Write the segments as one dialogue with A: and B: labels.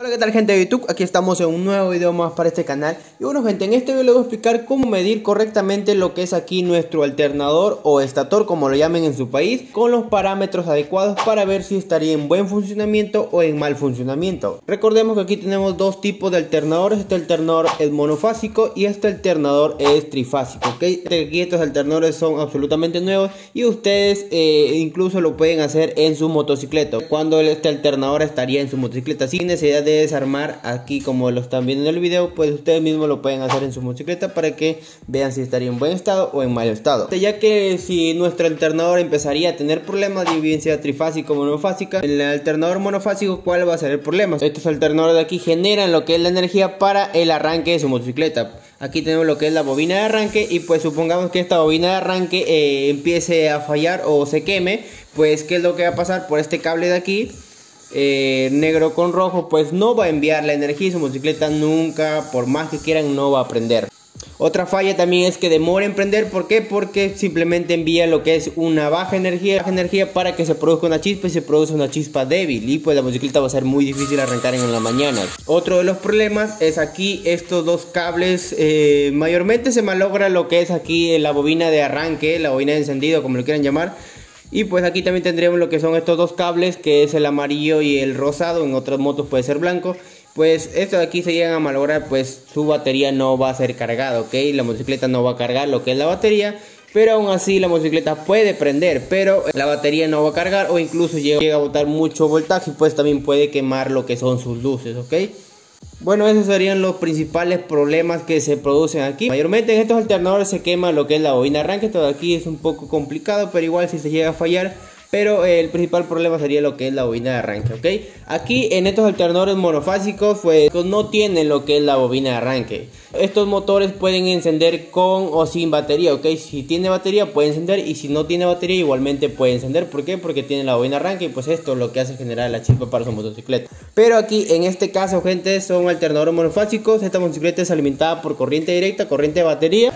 A: Hola qué tal gente de YouTube, aquí estamos en un nuevo video más para este canal. Y bueno gente, en este video les voy a explicar cómo medir correctamente lo que es aquí nuestro alternador o estator como lo llamen en su país Con los parámetros adecuados para ver si estaría en buen funcionamiento o en mal funcionamiento. Recordemos que aquí tenemos dos tipos de alternadores, este alternador es monofásico y este alternador es trifásico ¿ok? Aquí estos alternadores son absolutamente nuevos y ustedes eh, incluso lo pueden hacer en su motocicleta. Cuando este alternador estaría en su motocicleta sin necesidad de desarmar aquí como lo están viendo en el video pues ustedes mismos lo pueden hacer en su motocicleta para que vean si estaría en buen estado o en mal estado. Ya que si nuestro alternador empezaría a tener problemas de bien sea trifásico o monofásica el alternador monofásico cuál va a ser el problema estos alternadores de aquí generan lo que es la energía para el arranque de su motocicleta. Aquí tenemos lo que es la bobina de arranque y pues supongamos que esta bobina de arranque eh, empiece a fallar o se queme pues qué es lo que va a pasar por este cable de aquí eh, negro con rojo, pues no va a enviar la energía y su motocicleta nunca, por más que quieran, no va a prender. Otra falla también es que demora en prender, ¿por qué? Porque simplemente envía lo que es una baja energía, baja energía para que se produzca una chispa y se produce una chispa débil y pues la motocicleta va a ser muy difícil arrancar en la mañana. Otro de los problemas es aquí estos dos cables, eh, mayormente se malogra lo que es aquí la bobina de arranque, la bobina de encendido como lo quieran llamar, y pues aquí también tendremos lo que son estos dos cables, que es el amarillo y el rosado, en otras motos puede ser blanco. Pues esto de aquí se llegan a malograr, pues su batería no va a ser cargada, ¿ok? La motocicleta no va a cargar lo que es la batería, pero aún así la motocicleta puede prender, pero la batería no va a cargar o incluso llega, a botar mucho voltaje, pues también puede quemar lo que son sus luces, ¿ok? Bueno, esos serían los principales problemas que se producen aquí. Mayormente en estos alternadores se quema lo que es la bobina arranque. Todo aquí es un poco complicado, pero igual si se llega a fallar pero el principal problema sería lo que es la bobina de arranque, ¿ok? Aquí en estos alternadores monofásicos pues no tienen lo que es la bobina de arranque. Estos motores pueden encender con o sin batería, ¿ok? Si tiene batería puede encender y si no tiene batería igualmente puede encender. ¿Por qué? Porque tiene la bobina de arranque y pues esto es lo que hace generar la chispa para su motocicleta. Pero aquí en este caso gente son alternadores monofásicos. Esta motocicleta es alimentada por corriente directa, corriente de batería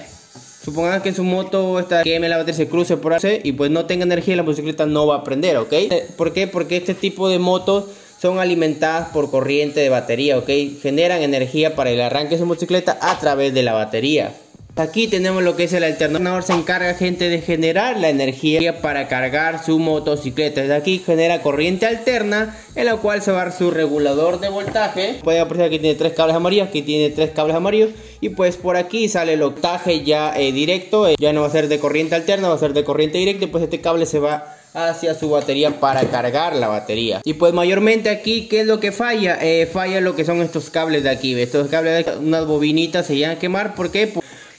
A: Supongamos que su moto esta queme la batería se cruce por ahí y pues no tenga energía la motocicleta no va a prender, ¿ok? ¿Por qué? Porque este tipo de motos son alimentadas por corriente de batería, ¿ok? Generan energía para el arranque de su motocicleta a través de la batería. Aquí tenemos lo que es el alternador, se encarga gente de generar la energía para cargar su motocicleta. Desde aquí genera corriente alterna en la cual se va a dar su regulador de voltaje. Pueden apreciar que tiene tres cables amarillos, aquí tiene tres cables amarillos. Y pues por aquí sale el voltaje ya eh, directo, eh, ya no va a ser de corriente alterna, va a ser de corriente directa. Y pues este cable se va hacia su batería para cargar la batería. Y pues mayormente aquí qué es lo que falla eh, falla lo que son estos cables de aquí. Estos cables de unas bobinitas se llegan a quemar. ¿por qué?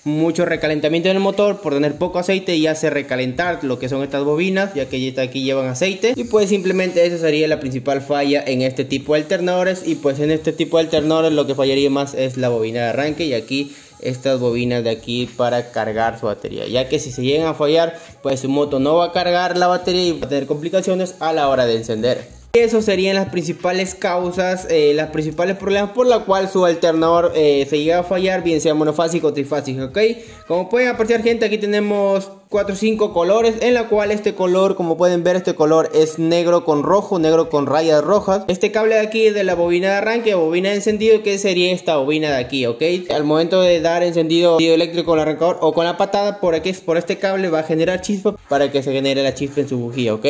A: Mucho recalentamiento en el motor por tener poco aceite y hace recalentar lo que son estas bobinas ya que aquí llevan aceite. Y pues simplemente esa sería la principal falla en este tipo de alternadores. Y pues en este tipo de alternadores lo que fallaría más es la bobina de arranque. Y aquí estas bobinas de aquí para cargar su batería. Ya que si se llegan a fallar pues su moto no va a cargar la batería y va a tener complicaciones a la hora de encender eso serían las principales causas, eh, las principales problemas por la cual su alternador eh, se llega a fallar, bien sea monofásico o trifásico, ¿ok? Como pueden apreciar gente, aquí tenemos 4 o 5 colores, en la cual este color, como pueden ver, este color es negro con rojo, negro con rayas rojas. Este cable de aquí es de la bobina de arranque, bobina de encendido, que sería esta bobina de aquí, ¿ok? Al momento de dar encendido eléctrico con el arrancador o con la patada, por aquí, por este cable va a generar chispa para que se genere la chispa en su bujía, ¿ok?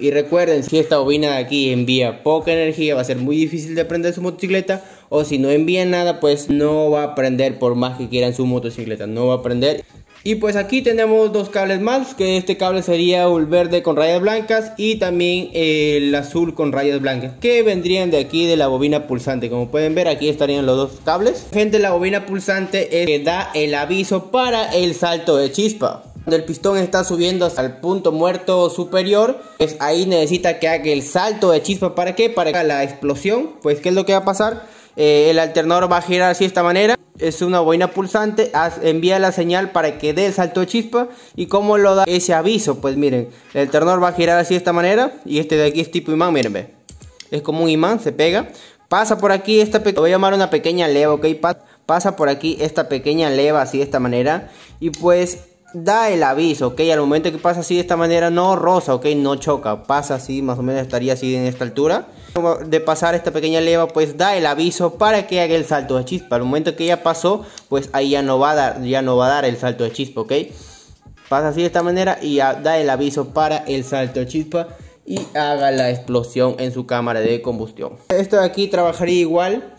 A: Y recuerden, si esta bobina de aquí envía poca energía, va a ser muy difícil de prender su motocicleta. O si no envía nada, pues no va a prender por más que quieran su motocicleta. No va a prender. Y pues aquí tenemos dos cables más, que este cable sería el verde con rayas blancas y también el azul con rayas blancas, que vendrían de aquí de la bobina pulsante. Como pueden ver, aquí estarían los dos cables. Gente, la bobina pulsante es que da el aviso para el salto de chispa el pistón está subiendo hasta el punto muerto superior, pues ahí necesita que haga el salto de chispa. ¿Para qué? Para la explosión. Pues, ¿qué es lo que va a pasar? Eh, el alternador va a girar así de esta manera. Es una boina pulsante, envía la señal para que dé el salto de chispa. ¿Y cómo lo da ese aviso? Pues miren, el alternador va a girar así de esta manera. Y este de aquí es tipo imán, miren, ve. Es como un imán, se pega. Pasa por aquí esta voy a llamar una pequeña leva, ¿ok? Pasa por aquí esta pequeña leva así de esta manera. Y pues da el aviso, ok, al momento que pasa así de esta manera no rosa, ok, no choca, pasa así, más o menos estaría así en esta altura. De pasar esta pequeña leva, pues da el aviso para que haga el salto de chispa. Al momento que ya pasó, pues ahí ya no va a dar, ya no va a dar el salto de chispa, ok. Pasa así de esta manera y da el aviso para el salto de chispa y haga la explosión en su cámara de combustión. Esto de aquí trabajaría igual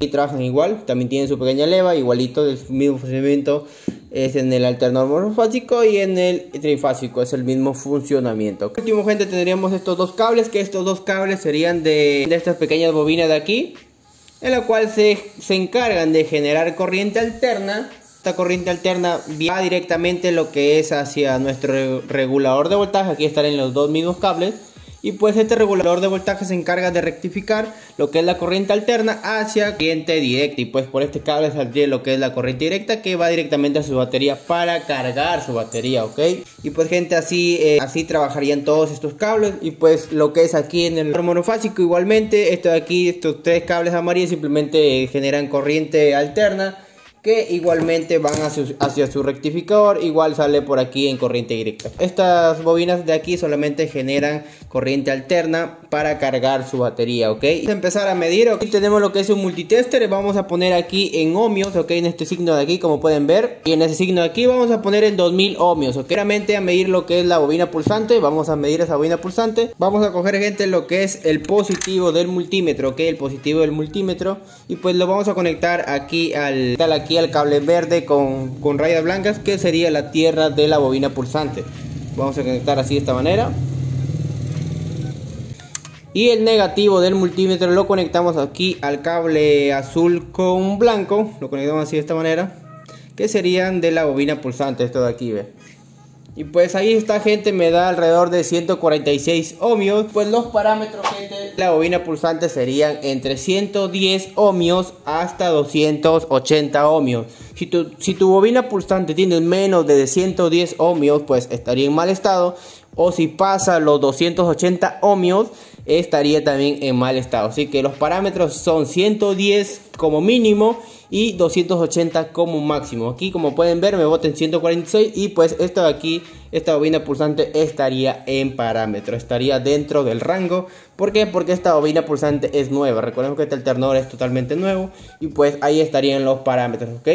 A: y trabajan igual, también tienen su pequeña leva, igualito del mismo funcionamiento es en el alternador monofásico y en el trifásico, es el mismo funcionamiento. Último gente tendríamos estos dos cables, que estos dos cables serían de, estas pequeñas bobinas de aquí, en la cual se, se encargan de generar corriente alterna. Esta corriente alterna va directamente lo que es hacia nuestro regulador de voltaje, aquí están en los dos mismos cables y pues este regulador de voltaje se encarga de rectificar lo que es la corriente alterna hacia corriente directa y pues por este cable saldría lo que es la corriente directa que va directamente a su batería para cargar su batería ok y pues gente así eh, así trabajarían todos estos cables. Y pues lo que es aquí en el monofásico igualmente esto de aquí estos tres cables amarillos simplemente generan corriente alterna que igualmente van hacia, su rectificador, igual sale por aquí en corriente directa. Estas bobinas de aquí solamente generan corriente alterna para cargar su batería, ¿ok? Vamos a empezar a medir, aquí tenemos lo que es un multitester, vamos a poner aquí en ohmios, ¿ok? En este signo de aquí, como pueden ver, y en ese signo de aquí vamos a poner en 2000 ohmios, ¿ok? A medir lo que es la bobina pulsante, vamos a medir esa bobina pulsante, vamos a coger, gente, lo que es el positivo del multímetro, ¿ok? El positivo del multímetro, y pues lo vamos a conectar aquí al, aquí el cable verde con, con rayas blancas que sería la tierra de la bobina pulsante. Vamos a conectar así de esta manera. Y el negativo del multímetro lo conectamos aquí al cable azul con blanco. Lo conectamos así de esta manera. Que serían de la bobina pulsante, esto de aquí, ve. Y pues ahí esta gente me da alrededor de 146 ohmios. Pues los parámetros la bobina pulsante serían entre 110 ohmios hasta 280 ohmios. Si tu, si tu bobina pulsante tiene menos de 110 ohmios, pues estaría en mal estado. O si pasa los 280 ohmios, estaría también en mal estado. Así que los parámetros son 110 como mínimo y 280 como máximo. Aquí como pueden ver me boten 146 y pues esta de aquí, esta bobina pulsante estaría en parámetro, estaría dentro del rango. ¿Por qué? Porque esta bobina pulsante es nueva. Recordemos que este alternador es totalmente nuevo y pues ahí estarían los parámetros, ¿ok?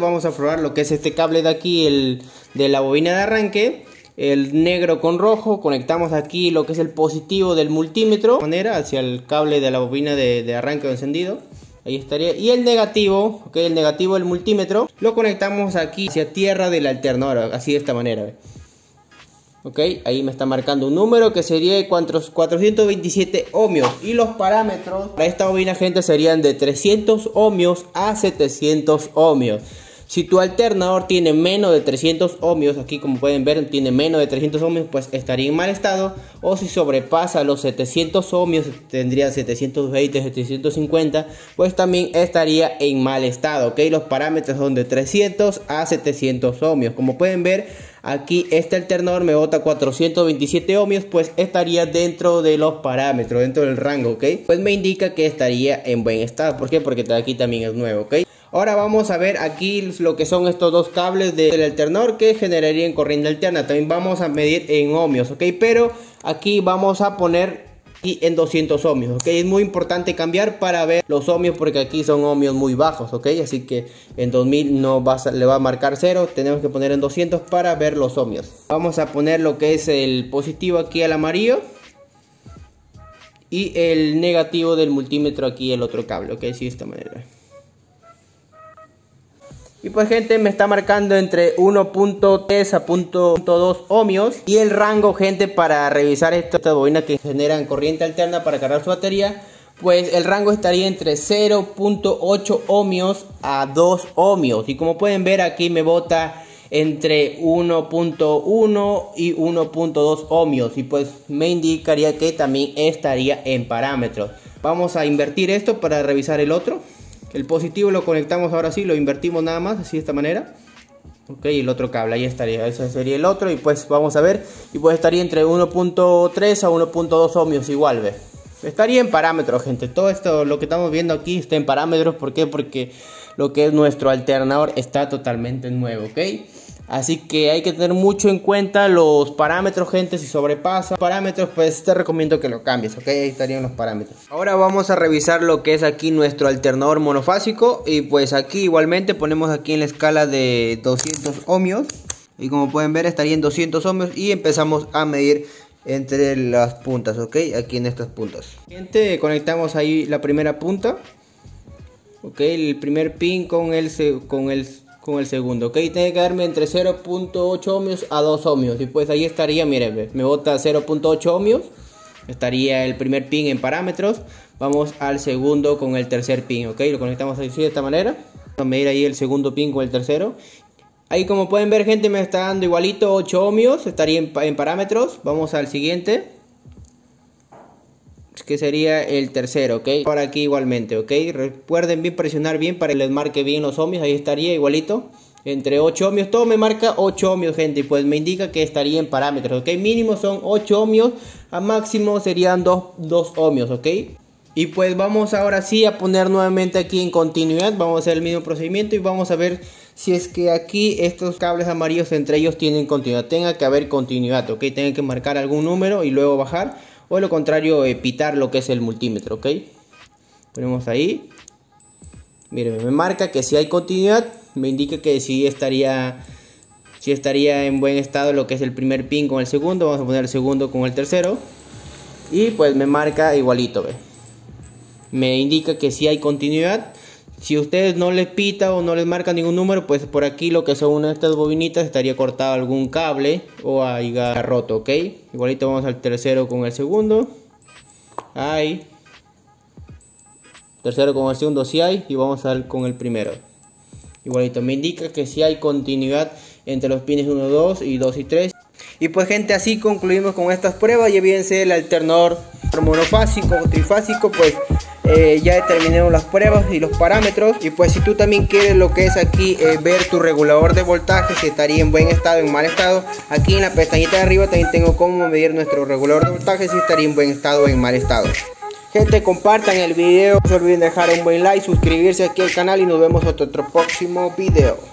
A: Vamos a probar lo que es este cable de aquí, el de la bobina de arranque el negro con rojo, conectamos aquí lo que es el positivo del multímetro, manera hacia el cable de la bobina de, arranque o encendido. Ahí estaría. Y el negativo, ok, el negativo del multímetro, lo conectamos aquí hacia tierra del alternador, así de esta manera. Ok, ahí me está marcando un número que sería 427 ohmios. Y los parámetros para esta bobina, gente, serían de 300 ohmios a 700 ohmios. Si tu alternador tiene menos de 300 ohmios, aquí como pueden ver tiene menos de 300 ohmios, pues estaría en mal estado. O si sobrepasa los 700 ohmios, tendría 720, 750, pues también estaría en mal estado. ¿ok? Los parámetros son de 300 a 700 ohmios. Como pueden ver, aquí este alternador me bota 427 ohmios, pues estaría dentro de los parámetros, dentro del rango, ¿ok? Pues me indica que estaría en buen estado. ¿Por qué? Porque aquí también es nuevo, ¿ok? Ahora vamos a ver aquí lo que son estos dos cables del alternador que generarían corriente alterna. También vamos a medir en ohmios, ¿ok? Pero aquí vamos a poner en 200 ohmios, ¿ok? Es muy importante cambiar para ver los ohmios porque aquí son ohmios muy bajos, ¿ok? Así que en 2000 no va le va a marcar 0, tenemos que poner en 200 para ver los ohmios. Vamos a poner lo que es el positivo aquí al amarillo y el negativo del multímetro aquí el otro cable, ¿ok? Así de esta manera. Y pues gente me está marcando entre 1.3 a 0.2 ohmios. Y el rango gente para revisar estas bobinas que generan corriente alterna para cargar su batería. Pues el rango estaría entre 0.8 ohmios a 2 ohmios. Y como pueden ver aquí me bota entre 1.1 y 1.2 ohmios. Y pues me indicaría que también estaría en parámetros. Vamos a invertir esto para revisar el otro. El positivo lo conectamos ahora sí, lo invertimos nada más, así de esta manera. Ok, el otro cable, ahí estaría, ese sería el otro y pues vamos a ver. Y pues estaría entre 1.3 a 1.2 ohmios igual, ¿ves? Estaría en parámetros, gente. Todo esto, lo que estamos viendo aquí está en parámetros. ¿Por qué? Porque lo que es nuestro alternador está totalmente nuevo, ¿ok? Así que hay que tener mucho en cuenta los parámetros, gente. Si sobrepasa parámetros, pues te recomiendo que lo cambies, ok. Ahí estarían los parámetros. Ahora vamos a revisar lo que es aquí nuestro alternador monofásico. Y pues aquí igualmente ponemos aquí en la escala de 200 ohmios. Y como pueden ver, estaría en 200 ohmios. Y empezamos a medir entre las puntas, ok. Aquí en estas puntas. Gente, conectamos ahí la primera punta. Ok, el primer pin con el, con el con el segundo, ok, tiene que darme entre 0.8 ohmios a 2 ohmios. Y pues ahí estaría, miren, me bota 0.8 ohmios, estaría el primer pin en parámetros, vamos al segundo con el tercer pin, ok, lo conectamos así de esta manera, vamos a medir ahí el segundo pin con el tercero, ahí como pueden ver gente me está dando igualito 8 ohmios, estaría en, en parámetros, vamos al siguiente, que sería el tercero, ok. Ahora aquí igualmente, ok. Recuerden bien presionar bien para que les marque bien los ohmios, ahí estaría igualito. Entre 8 ohmios, todo me marca 8 ohmios, gente, y pues me indica que estaría en parámetros, ok. Mínimo son 8 ohmios, a máximo serían 2, 2 ohmios, ok. Y pues vamos ahora sí a poner nuevamente aquí en continuidad, vamos a hacer el mismo procedimiento y vamos a ver si es que aquí estos cables amarillos entre ellos tienen continuidad, tenga que haber continuidad, ok, tengan que marcar algún número y luego bajar o lo contrario eh, pitar lo que es el multímetro, ¿ok? Ponemos ahí. Miren, me marca que si hay continuidad, me indica que si estaría si estaría en buen estado lo que es el primer pin con el segundo, vamos a poner el segundo con el tercero y pues me marca igualito, ¿ve? Me indica que si hay continuidad si ustedes no les pita o no les marca ningún número, pues por aquí lo que son estas bobinitas estaría cortado algún cable o ahí roto, ¿ok? Igualito vamos al tercero con el segundo. Ahí. Tercero con el segundo si hay y vamos al con el primero. Igualito me indica que si hay continuidad entre los pines 1, 2 y 2 y 3. Y pues gente, así concluimos con estas pruebas. Y evidentemente el alternador monofásico o trifásico, pues eh, ya determinamos las pruebas y los parámetros. Y pues si tú también quieres lo que es aquí eh, ver tu regulador de voltaje si estaría en buen estado en mal estado aquí en la pestañita de arriba también tengo cómo medir nuestro regulador de voltaje si estaría en buen estado o en mal estado. Gente compartan el video no se olviden dejar un buen like suscribirse aquí al canal y nos vemos en otro próximo video